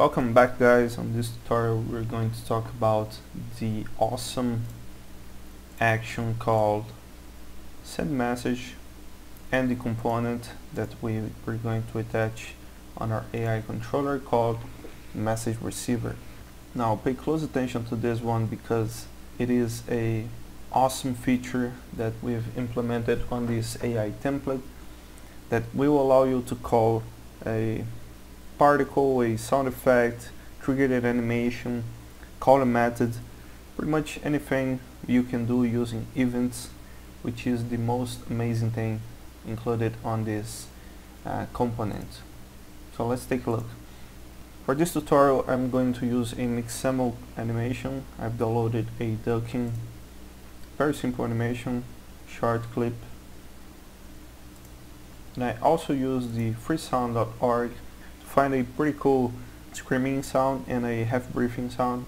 Welcome back guys, on this tutorial we're going to talk about the awesome action called send message and the component that we, we're going to attach on our AI controller called message receiver. Now pay close attention to this one because it is a awesome feature that we've implemented on this AI template that will allow you to call a particle, a sound effect, triggered animation, a method, pretty much anything you can do using events, which is the most amazing thing included on this uh, component. So let's take a look. For this tutorial I'm going to use a Mixamo animation. I've downloaded a ducking, very simple animation, short clip. And I also use the freesound.org find a pretty cool screaming sound and a half breathing sound.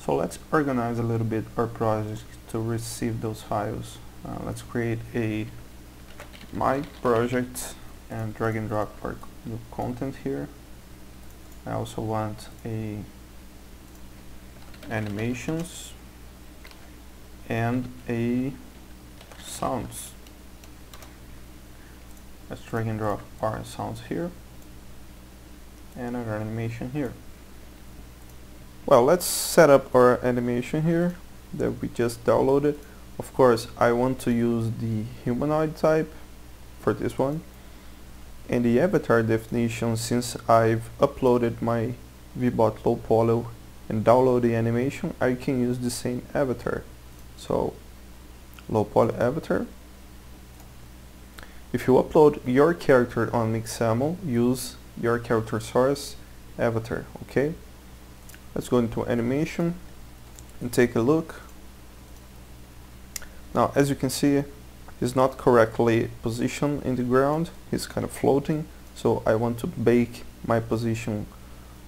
So let's organize a little bit our project to receive those files. Uh, let's create a my project and drag and drop our new content here. I also want a animations and a sounds. Let's drag and drop our sounds here and our animation here. Well, let's set up our animation here that we just downloaded. Of course, I want to use the humanoid type for this one. And the avatar definition, since I've uploaded my VBot low poly and download the animation, I can use the same avatar. So, low poly avatar. If you upload your character on Mixamo, use your character source avatar okay? Let's go into animation and take a look. Now as you can see he's not correctly positioned in the ground. He's kind of floating so I want to bake my position.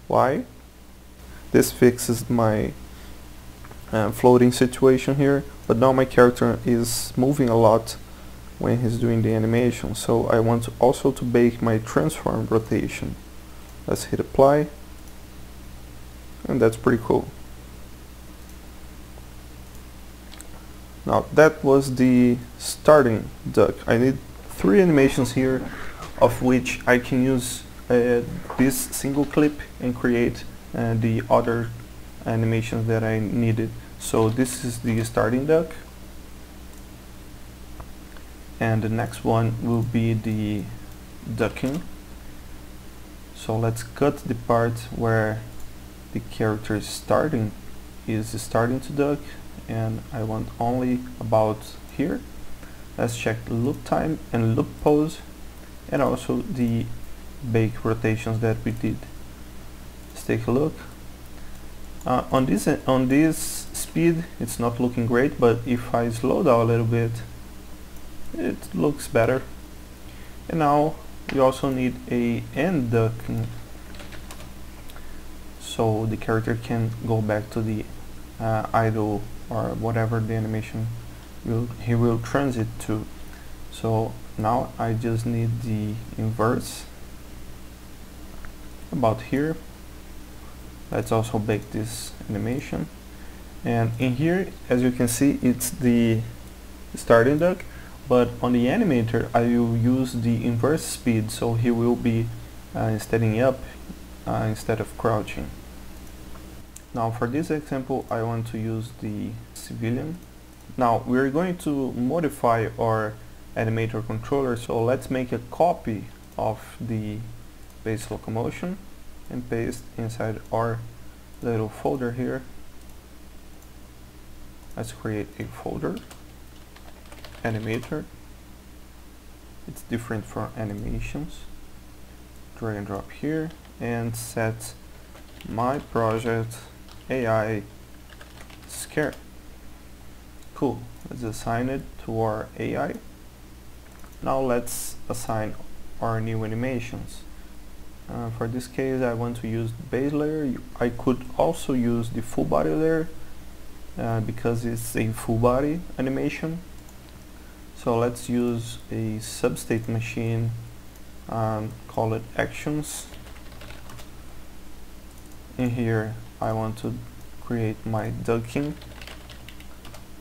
Y this fixes my uh, floating situation here but now my character is moving a lot when he's doing the animation. So I want to also to bake my transform rotation. Let's hit apply. And that's pretty cool. Now that was the starting duck. I need three animations here of which I can use uh, this single clip and create uh, the other animations that I needed. So this is the starting duck and the next one will be the ducking. So let's cut the part where the character is starting is starting to duck and I want only about here. Let's check loop time and loop pose and also the bake rotations that we did. Let's take a look. Uh, on this on this speed it's not looking great but if I slow down a little bit it looks better. And now we also need a end ducking so the character can go back to the uh, idle or whatever the animation will he will transit to. So now I just need the inverse. About here let's also bake this animation. And in here as you can see it's the starting duck but on the animator I will use the inverse speed so he will be uh, standing up uh, instead of crouching. Now for this example I want to use the civilian. Now we're going to modify our animator controller so let's make a copy of the base locomotion and paste inside our little folder here. Let's create a folder animator. It's different for animations. Drag and drop here and set my project AI scare. Cool. Let's assign it to our AI now let's assign our new animations. Uh, for this case I want to use the base layer. I could also use the full body layer uh, because it's a full body animation so let's use a substate machine and call it actions. In here I want to create my ducking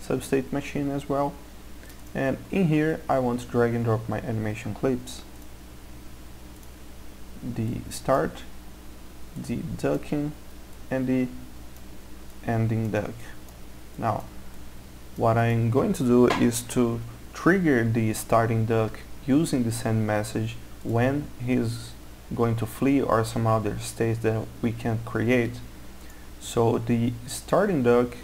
substate machine as well. And in here I want to drag and drop my animation clips. The start the ducking and the ending duck now what I'm going to do is to trigger the starting duck using the send message when he's going to flee or some other state that we can create. So the starting duck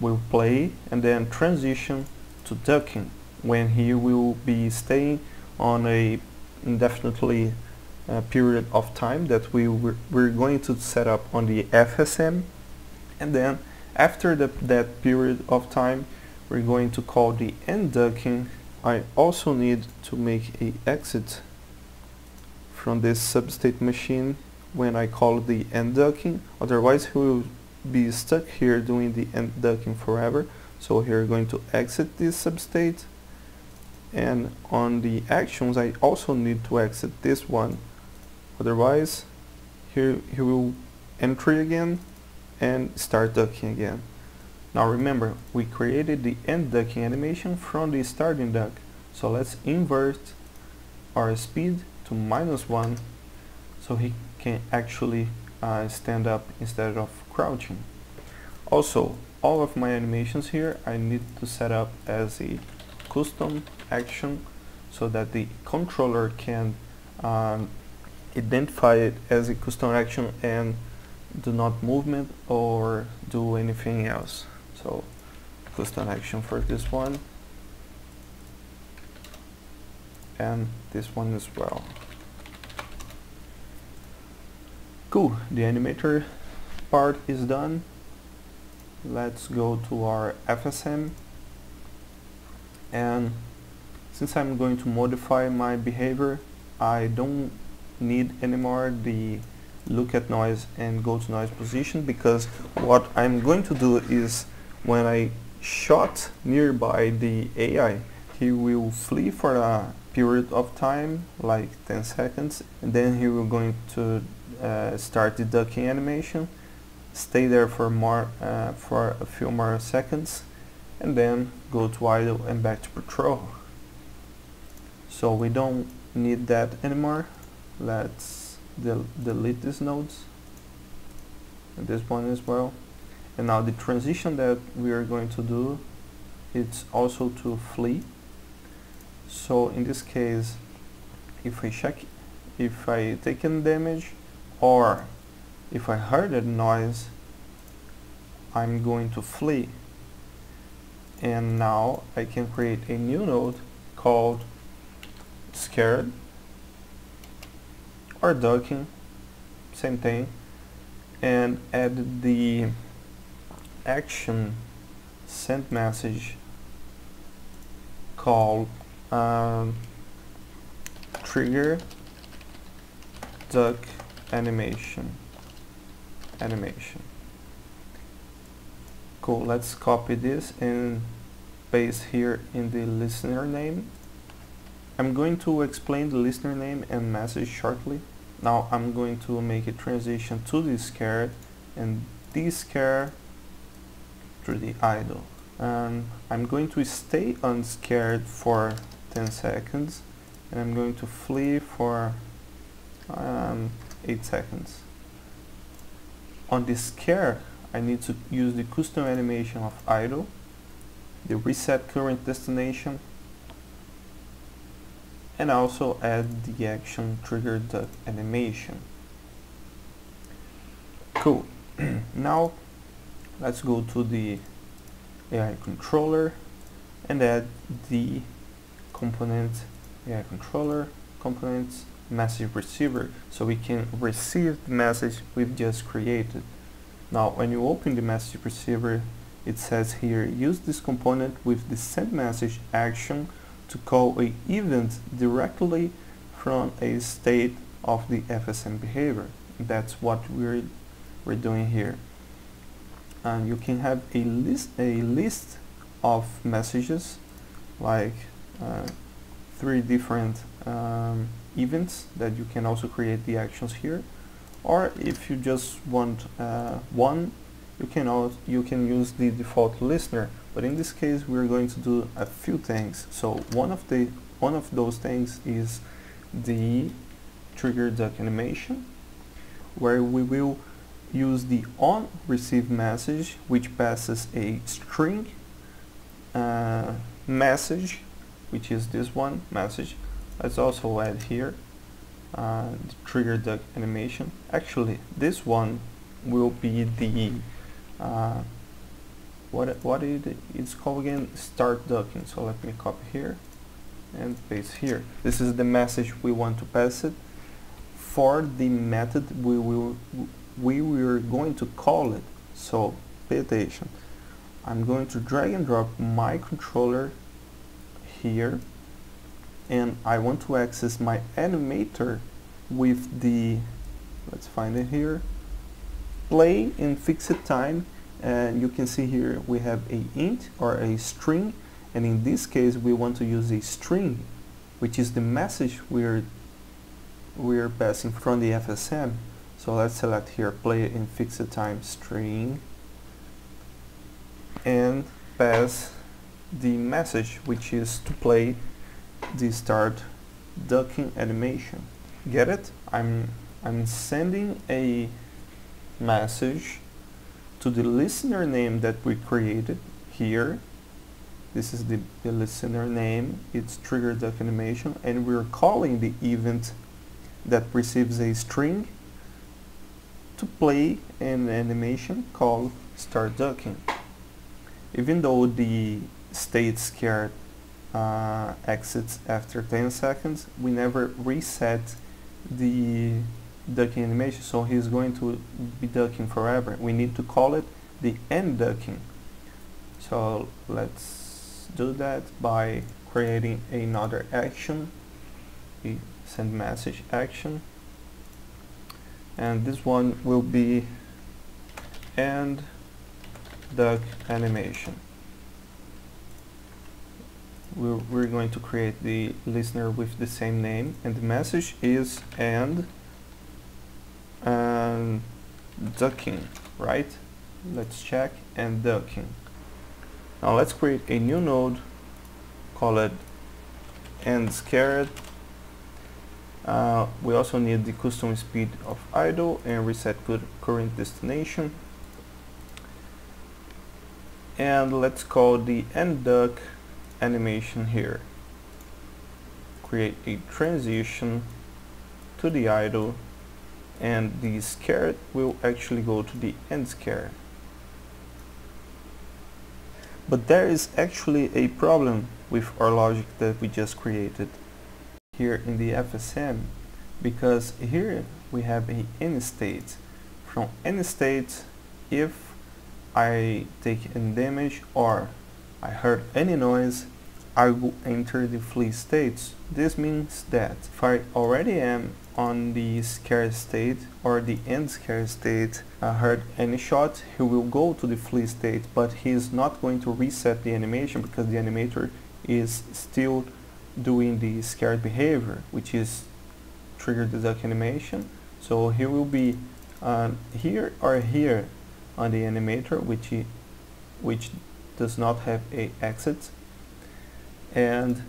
will play and then transition to ducking when he will be staying on a indefinitely uh, period of time that we we're going to set up on the FSM and then after the, that period of time we're going to call the end ducking I also need to make a exit from this substate machine when I call the end ducking otherwise he will be stuck here doing the end ducking forever. So here we're going to exit this substate. And on the actions I also need to exit this one. Otherwise here he will entry again and start ducking again now remember we created the end ducking animation from the starting duck so let's invert our speed to minus 1 so he can actually uh, stand up instead of crouching. Also, all of my animations here I need to set up as a custom action so that the controller can um, identify it as a custom action and do not movement or do anything else. So custom action for this one and this one as well. Cool, the animator part is done. Let's go to our FSM and since I'm going to modify my behavior I don't need anymore the look at noise and go to noise position because what I'm going to do is when I shot nearby the AI he will flee for a period of time like 10 seconds and then he will going to uh, start the ducking animation, stay there for more uh, for a few more seconds, and then go to idle and back to patrol. So we don't need that anymore. Let's del delete these nodes and this one as well. And now the transition that we are going to do it's also to flee. So in this case, if I check, if I take any damage, or if I heard a noise I'm going to flee and now I can create a new node called scared or ducking same thing and add the action send message called um, trigger duck animation animation. Cool let's copy this and paste here in the listener name. I'm going to explain the listener name and message shortly. Now I'm going to make a transition to this scared and descare to the idle and I'm going to stay unscared for 10 seconds and I'm going to flee for um, 8 seconds. On the scare, I need to use the custom animation of idle, the reset current destination, and also add the action trigger duck animation. Cool. now let's go to the AI controller and add the component AI controller components message receiver so we can receive the message we've just created. Now when you open the message receiver it says here use this component with the send message action to call a event directly from a state of the FSM behavior. That's what we're we're doing here. And you can have a list a list of messages like uh, three different um, events that you can also create the actions here. Or if you just want uh, one you can also, you can use the default listener. But in this case we're going to do a few things. So one of the one of those things is the trigger duck animation where we will use the on receive message which passes a string uh, message which is this one message. Let's also add here uh, the trigger duck animation. Actually this one will be the uh, what what it is called again? Start ducking. So let me copy here and paste here. This is the message we want to pass it. For the method we will we were going to call it. So pay attention. I'm going to drag and drop my controller here and I want to access my animator with the let's find it here play in fixed time. And you can see here we have a int or a string and in this case we want to use a string which is the message we're we're passing from the FSM so let's select here play in fixed time string and pass the message which is to play the start ducking animation. Get it? I'm I'm sending a message to the listener name that we created here. This is the, the listener name. It's trigger duck animation. And we're calling the event that receives a string to play an animation called start ducking. Even though the state scared uh, exits after 10 seconds we never reset the ducking animation. So he's going to be ducking forever. We need to call it the end ducking. So let's do that by creating another action. Send message action and this one will be end duck animation. We're, going to create the listener with the same name and the message is end and um, ducking right? Let's check and ducking. Now let's create a new node call it end scared uh, we also need the custom speed of idle and reset current destination. And let's call the end duck animation here. Create a transition to the idle and the scared will actually go to the end scared but there is actually a problem with our logic that we just created here in the FSM because here we have a end state from end state if I take any damage or I heard any noise I will enter the flee states. This means that if I already am on the scare state or the end scare state, I heard any shot, he will go to the flee state, but he is not going to reset the animation because the animator is still doing the scared behavior, which is trigger the duck animation. So he will be uh, here or here on the animator, which he, which does not have a exit and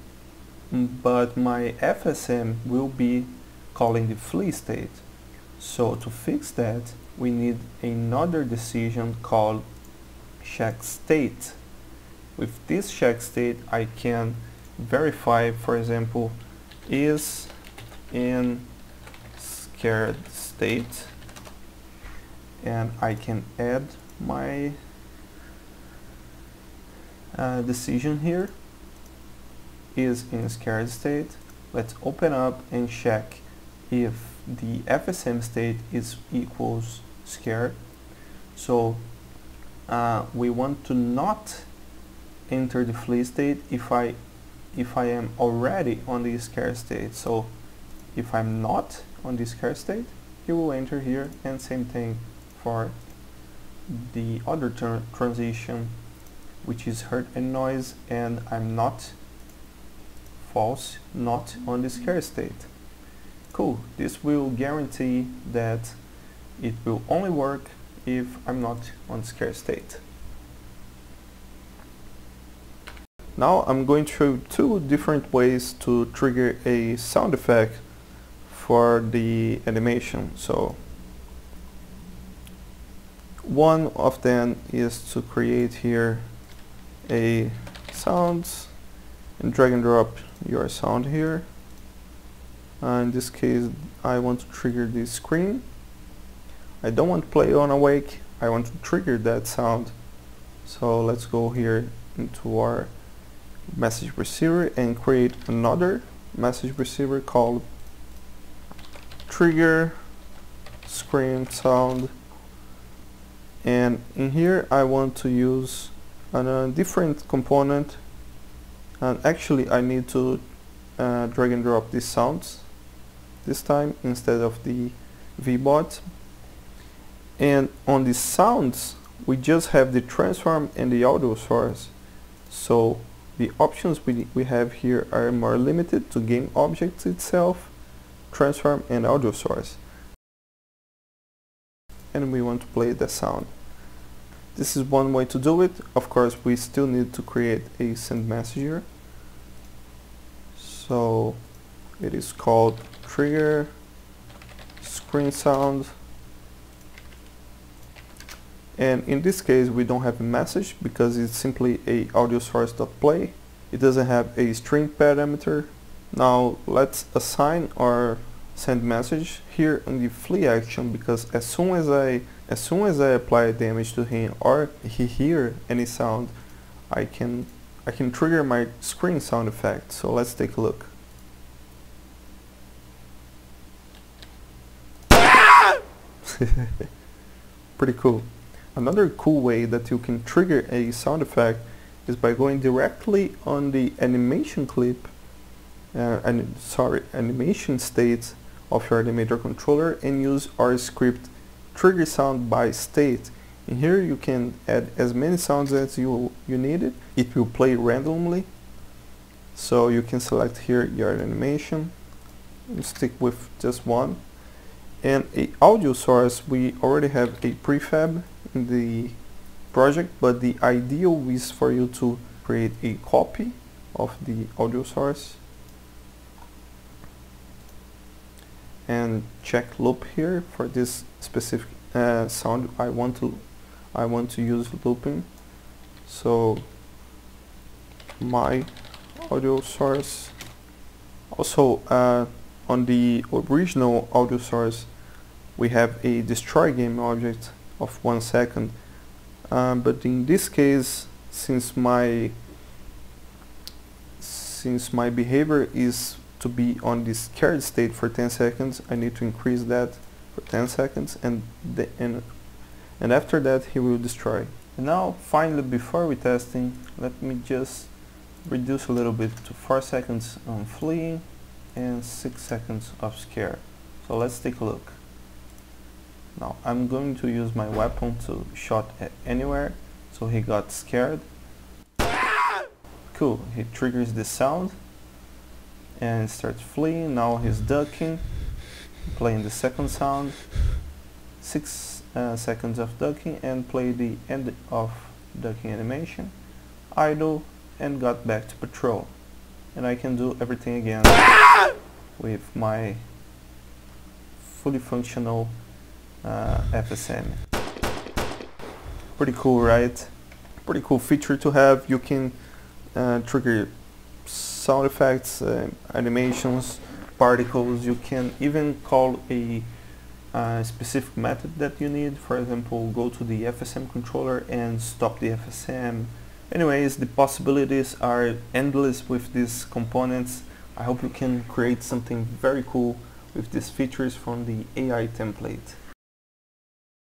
but my FSM will be calling the flee state. So to fix that, we need another decision called check state. With this check state, I can verify, for example, is in scared state and I can add my uh, decision here is in scared state, let's open up and check if the FSM state is equals scared. So uh, we want to not enter the flee state if I if I am already on the scared state. So if I'm not on the scared state, you will enter here and same thing for the other transition which is hurt and noise and I'm not false, not on the scare state. Cool, this will guarantee that it will only work if I'm not on scare state. Now I'm going through two different ways to trigger a sound effect for the animation. So one of them is to create here a sounds and drag and drop your sound here. Uh, in this case I want to trigger this screen. I don't want to play on awake, I want to trigger that sound. So let's go here into our message receiver and create another message receiver called trigger screen sound. And in here I want to use a different component. And actually I need to uh, drag and drop these sounds this time instead of the VBot. And on the sounds we just have the transform and the audio source. So the options we, we have here are more limited to game objects itself, transform and audio source. And we want to play the sound. This is one way to do it. Of course, we still need to create a send messenger. So it is called trigger screen sound and in this case we don't have a message because it's simply a audio source.play it doesn't have a string parameter. Now let's assign our send message here on the flee action because as soon as I as soon as I apply damage to him or he hear any sound I can I can trigger my screen sound effect. So let's take a look. Pretty cool Another cool way that you can trigger a sound effect is by going directly on the animation clip uh, and sorry animation state of your animator controller and use our script trigger sound by state. And here you can add as many sounds as you you need it it will play randomly. So you can select here your animation and stick with just one. And a audio source we already have a prefab the project but the ideal is for you to create a copy of the audio source and check loop here for this specific uh, sound. I want to I want to use looping. So my audio source also uh, on the original audio source we have a destroy game object of one second. Um, but in this case since my since my behavior is to be on this scared state for 10 seconds I need to increase that for 10 seconds and the, and and after that he will destroy. And now finally before we testing let me just reduce a little bit to 4 seconds on fleeing and 6 seconds of scare. So let's take a look now I'm going to use my weapon to shot at anywhere so he got scared. Cool, he triggers the sound and starts fleeing. Now he's ducking, playing the second sound, 6 uh, seconds of ducking and play the end of ducking animation, idle and got back to patrol. And I can do everything again with my fully functional uh, FSM. Pretty cool, right? Pretty cool feature to have. You can uh, trigger sound effects, uh, animations, particles. You can even call a uh, specific method that you need. For example, go to the FSM controller and stop the FSM. Anyways, the possibilities are endless with these components. I hope you can create something very cool with these features from the AI template.